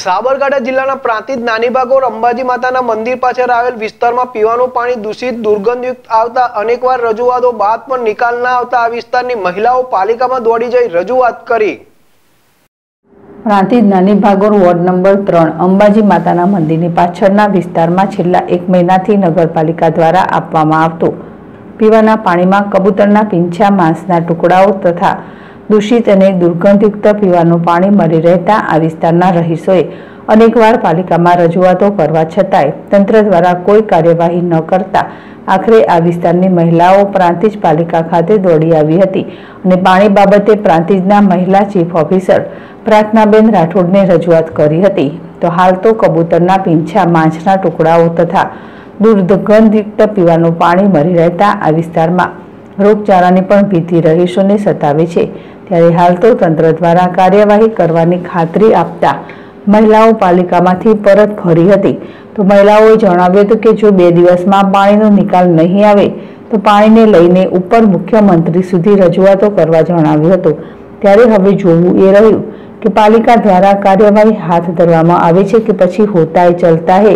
સાબરકાંઠા જિલ્લાના પ્રાંતિજ નાની બાગોર અંબાજી માતાના મંદિર પાછળ આવેલ વિસ્તારમાં પીવાનું પાણી દૂષિત, દુર્ગંધયુક્ત આવતા અનેકવાર રજૂઆતો બાદ પણ નિકાલ ના આવતા આ વિસ્તારની મહિલાઓ પાલિકામાં દોડી જઈ રજૂઆત કરી. પ્રાંતિજ નાની ભાગોર વોર્ડ નંબર ત્રણ, અંબાજી માતાના મંદિરની પાછળના વિસ્તારમાં છેલ્લા એક મહિનાથી નગરપાલિકા દ્વારા આપવામાં આવતું પીવાના પાણીમાં કબૂતરના પીંછા, માંસના ટુકડાઓ તથા દૂષિત અને દુર્ગંધયુક્ત પીવાનું પાણી મળી રહેતા આ વિસ્તારના રહીશોએ અનેકવાર પાલિકામાં રજૂઆતો કરવા છતાંય તંત્ર દ્વારા કોઈ કાર્યવાહી ન કરતા આખરે આ વિસ્તારની મહિલાઓ પ્રાંતિજ પાલિકા ખાતે દોડી આવી હતી અને પાણી બાબતે પ્રાંતિજના મહિલા ચીફ ઓફિસર પ્રાર્થનાબેન રાઠોડને રજૂઆત કરી હતી. તો હાલ તો કબૂતરના પીંછા, માંછના ટુકડાઓ તથા દુર્ગંધયુક્ત પીવાનું પાણી મળી રહેતા આ વિસ્તારમાં રોગચાળાની પણ ભીતિ રહીશોને સતાવે છે. ત્યારે હાલ તો તંત્ર દ્વારા કાર્યવાહી કરવાની ખાતરી આપતા મહિલાઓ પાલિકામાંથી પરત ફરી હતી. તો મહિલાઓએ જણાવ્યું હતું કે જો બે દિવસમાં પાણીનો નિકાલ નહીં આવે, તો પાણીને લઈને ઉપર મુખ્યમંત્રી સુધી રજૂઆતો કરવા જણાવ્યું હતું. ત્યારે હવે જોવું એ રહ્યું કે પાલિકા દ્વારા કાર્યવાહી હાથ ધરવામાં આવે છે કે પછી હોતાય ચલતા હે,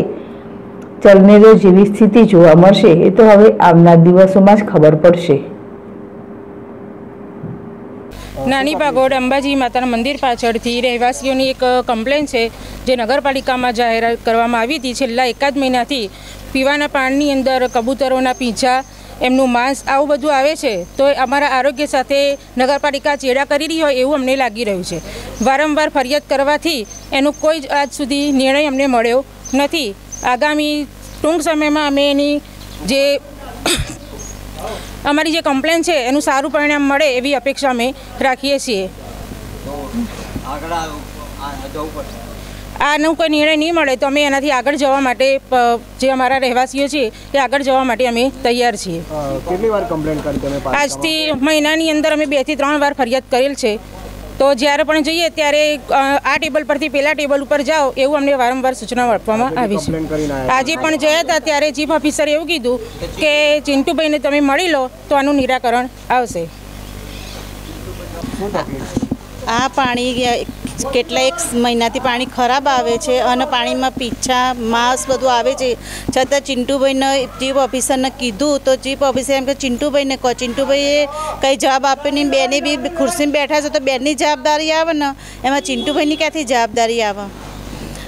ચલનેરો જેવી સ્થિતિ જોવા મળશે, એ તો હવે આવનાર દિવસોમાં જ ખબર પડશે. નાની પાગોડ અંબાજી માતાના મંદિર પાછળથી રહેવાસીઓની એક કમ્પ્લેન છે, જે નગરપાલિકામાં જાહેરાત કરવામાં આવી હતી. છેલ્લા એકાદ મહિનાથી પીવાના પાણીની અંદર કબૂતરોના પીંછા, એમનું માંસ, આવું બધું આવે છે, તો અમારા આરોગ્ય સાથે નગરપાલિકા ચેડા કરી રહી હોય એવું અમને લાગી રહ્યું છે. વારંવાર ફરિયાદ કરવાથી એનું કોઈ જ આજ સુધી નિર્ણય અમને મળ્યો નથી. આગામી ટૂંક સમયમાં અમે એની જે અમારી જે કમ્પ્લેન છે એનું સારું પરિણામ મળે એવી અપેક્ષા અમે રાખીએ છીએ. આનો કોઈ નિર્ણય નહીં મળે તો અમે એનાથી આગળ જવા માટે જે અમારા રહેવાસીઓ છે એ આગળ જવા માટે અમે તૈયાર છીએ. કેટલી વાર કમ્પ્લેન કરી તમે આજથી મહિનાની અંદર અમે બેથી ત્રણ વાર ફરિયાદ કરેલ છે. તો જ્યારે પણ જઈએ ત્યારે આ ટેબલ પરથી પેલા ટેબલ ઉપર જાઓ એવું અમને વારંવાર સૂચના આપવામાં આવી છે. આજે પણ જયા હતા ત્યારે ચીફ ઓફિસરે એવું કીધું કે ચિંટુભાઈને તમે મળી લો તો આનું નિરાકરણ આવશે. આ પાણી કેટલાક મહિનાથી પાણી ખરાબ આવે છે અને પાણીમાં પીછા, માંસ બધું આવે છે. છતાં ચિંટુભાઈને ચીફ ઓફિસરને કીધું તો ચીફ ઓફિસર એમ કે, ચિંટુભાઈને કહો, ચિંટુભાઈએ કંઈ જવાબ આપ્યો નહીં, બેને બી ખુરશીમાં બેઠા છે તો બેનની જવાબદારી આવે ને. એમાં ચિંટુભાઈની ક્યાંથી જવાબદારી આવે?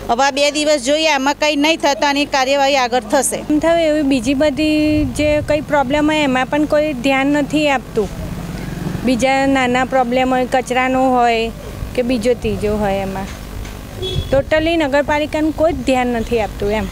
હવે આ બે દિવસ જોઈએ, આમાં કંઈ નહીં થાય તો આની કાર્યવાહી આગળ થશે. એમ થયું એવી બીજી બધી જે કંઈ પ્રોબ્લેમ હોય એમાં પણ કોઈ ધ્યાન નથી આપતું. બીજા નાના પ્રોબ્લેમ હોય, કચરાનો હોય કે બીજો ત્રીજો હોય એમાં. ટોટલી નગરપાલિકાનું કોઈ જ ધ્યાન નથી આપતું એમ.